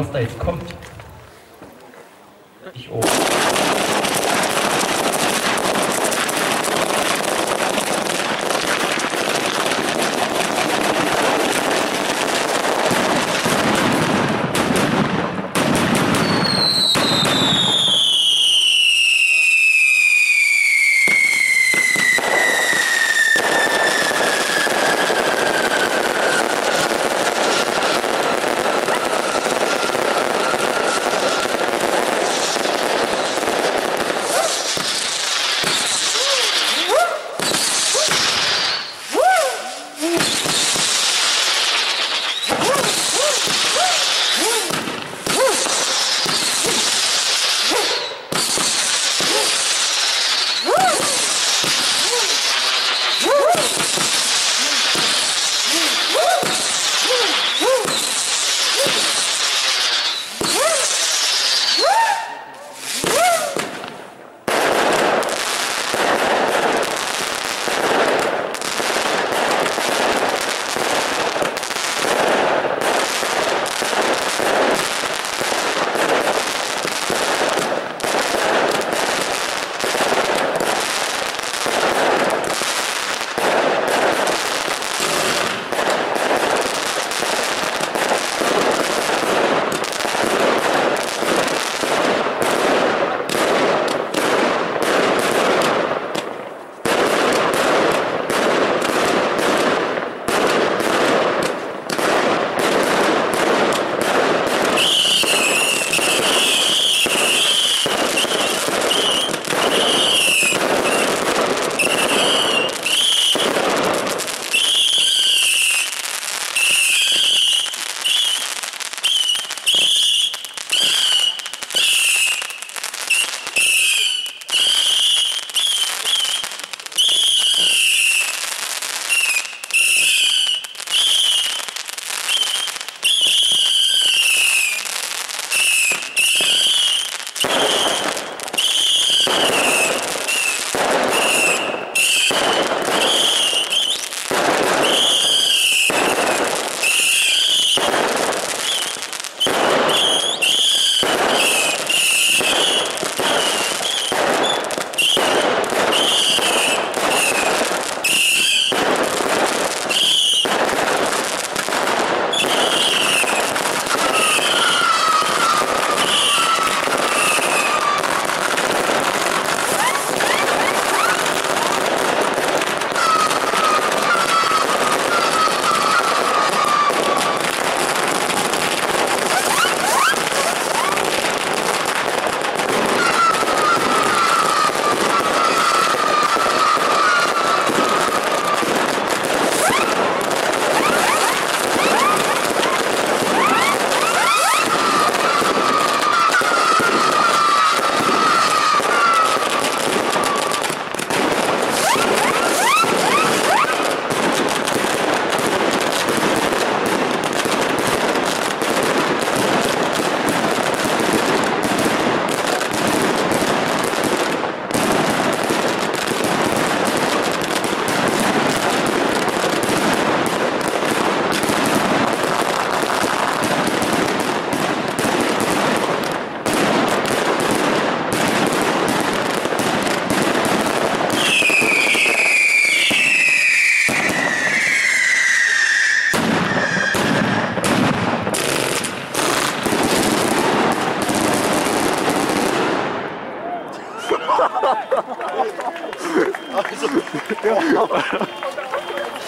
was da jetzt kommt. Ich oben.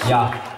呀。